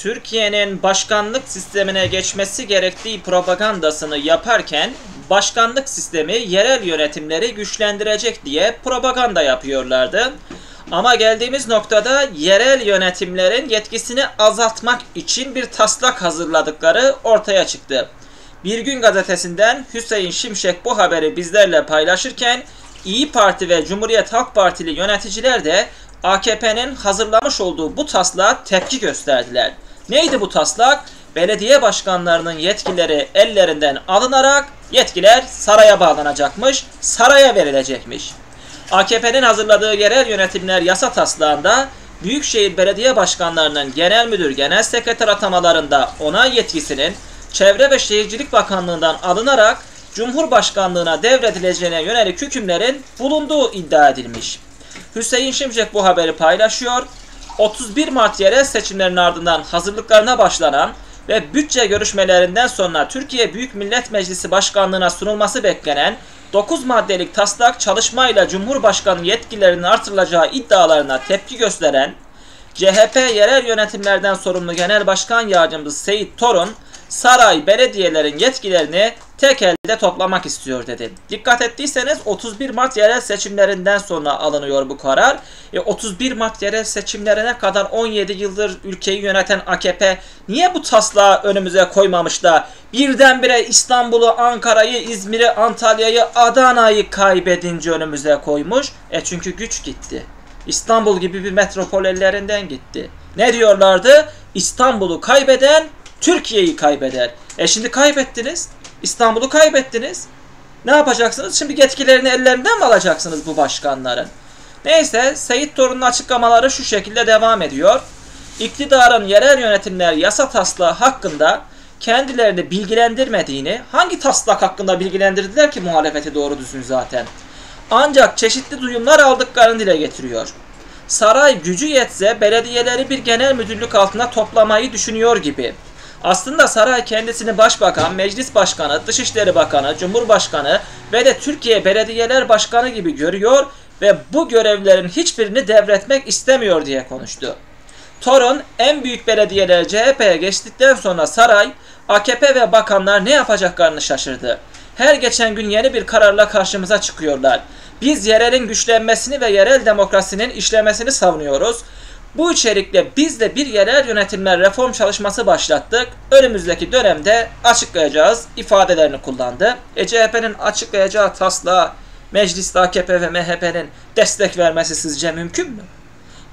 Türkiye'nin başkanlık sistemine geçmesi gerektiği propagandasını yaparken başkanlık sistemi yerel yönetimleri güçlendirecek diye propaganda yapıyorlardı. Ama geldiğimiz noktada yerel yönetimlerin yetkisini azaltmak için bir taslak hazırladıkları ortaya çıktı. Bir Gün gazetesinden Hüseyin Şimşek bu haberi bizlerle paylaşırken İyi Parti ve Cumhuriyet Halk Partili yöneticiler de AKP'nin hazırlamış olduğu bu taslağa tepki gösterdiler. Neydi bu taslak? Belediye başkanlarının yetkileri ellerinden alınarak yetkiler saraya bağlanacakmış, saraya verilecekmiş. AKP'nin hazırladığı yerel yönetimler yasa taslağında Büyükşehir Belediye Başkanlarının genel müdür, genel sekreter atamalarında onay yetkisinin Çevre ve Şehircilik Bakanlığı'ndan alınarak Cumhurbaşkanlığına devredileceğine yönelik hükümlerin bulunduğu iddia edilmiş. Hüseyin Şimşek bu haberi paylaşıyor. 31 Mart yerel seçimlerinin ardından hazırlıklarına başlanan ve bütçe görüşmelerinden sonra Türkiye Büyük Millet Meclisi Başkanlığına sunulması beklenen 9 maddelik taslak çalışmayla Cumhurbaşkanı yetkilerinin artırılacağı iddialarına tepki gösteren CHP yerel yönetimlerden sorumlu Genel Başkan Yardımcısı Seyit Torun, saray belediyelerin yetkilerini tek elde toplamak istiyor dedi. Dikkat ettiyseniz 31 Mart yerel seçimlerinden sonra alınıyor bu karar. E 31 Mart yerel seçimlerine kadar 17 yıldır ülkeyi yöneten AKP niye bu taslağı önümüze koymamış da birdenbire İstanbul'u, Ankara'yı, İzmir'i, Antalya'yı, Adana'yı kaybedince önümüze koymuş? E çünkü güç gitti. İstanbul gibi bir metropol ellerinden gitti. Ne diyorlardı? İstanbul'u kaybeden Türkiye'yi kaybeder. E şimdi kaybettiniz. İstanbul'u kaybettiniz. Ne yapacaksınız? Şimdi yetkilerini ellerinden mi alacaksınız bu başkanların? Neyse Seyit Torun'un açıklamaları şu şekilde devam ediyor. İktidarın yerel yönetimler yasa taslağı hakkında kendilerini bilgilendirmediğini, hangi taslak hakkında bilgilendirdiler ki muhalefeti doğru düzgün zaten. Ancak çeşitli duyumlar aldıklarını dile getiriyor. Saray gücü yetse belediyeleri bir genel müdürlük altına toplamayı düşünüyor gibi. Aslında saray kendisini başbakan, meclis başkanı, dışişleri bakanı, cumhurbaşkanı ve de Türkiye Belediyeler Başkanı gibi görüyor ve bu görevlerin hiçbirini devretmek istemiyor diye konuştu. Torun en büyük belediyeler CHP'ye geçtikten sonra saray, AKP ve bakanlar ne yapacaklarını şaşırdı. Her geçen gün yeni bir kararla karşımıza çıkıyorlar. Biz yerelin güçlenmesini ve yerel demokrasinin işlemesini savunuyoruz. Bu içerikle biz de bir yerel yönetimler reform çalışması başlattık. Önümüzdeki dönemde açıklayacağız ifadelerini kullandı. E, CHP'nin açıklayacağı taslağa mecliste AKP ve MHP'nin destek vermesi sizce mümkün mü?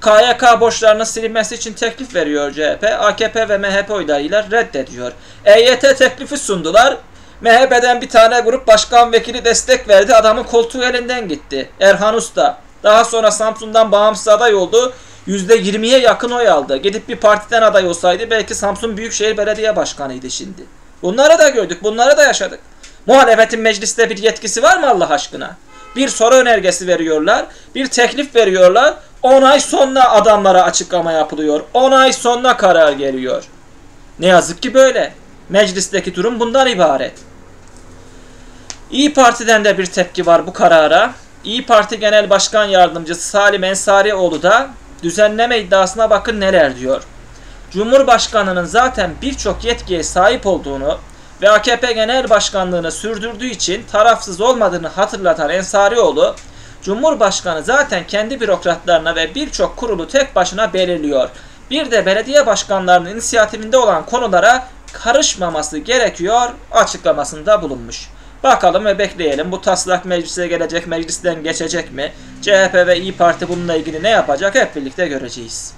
KYK borçlarının silinmesi için teklif veriyor CHP. AKP ve MHP oylarıyla reddediyor. EYT teklifi sundular. MHP'den bir tane grup başkan vekili destek verdi. Adamın koltuğu elinden gitti. Erhan Usta. Daha sonra Samsun'dan bağımsız aday oldu. %20'ye yakın oy aldı. Gidip bir partiden aday olsaydı belki Samsun Büyükşehir Belediye Başkanı'ydı şimdi. Bunları da gördük, bunları da yaşadık. Muhalefetin mecliste bir yetkisi var mı Allah aşkına? Bir soru önergesi veriyorlar, bir teklif veriyorlar. 10 ay sonra adamlara açıklama yapılıyor. 10 ay sonra karar geliyor. Ne yazık ki böyle. Meclisteki durum bundan ibaret. İyi Parti'den de bir tepki var bu karara. İyi Parti Genel Başkan Yardımcısı Salim Ensarioğlu da düzenleme iddiasına bakın neler diyor. Cumhurbaşkanının zaten birçok yetkiye sahip olduğunu ve AKP Genel Başkanlığını sürdürdüğü için tarafsız olmadığını hatırlatan Ensarioğlu, Cumhurbaşkanı zaten kendi bürokratlarına ve birçok kurulu tek başına belirliyor. Bir de belediye başkanlarının inisiyatifinde olan konulara karışmaması gerekiyor açıklamasında bulunmuş. Bakalım ve bekleyelim bu taslak meclise gelecek, meclisten geçecek mi? CHP ve İyi Parti bununla ilgili ne yapacak hep birlikte göreceğiz.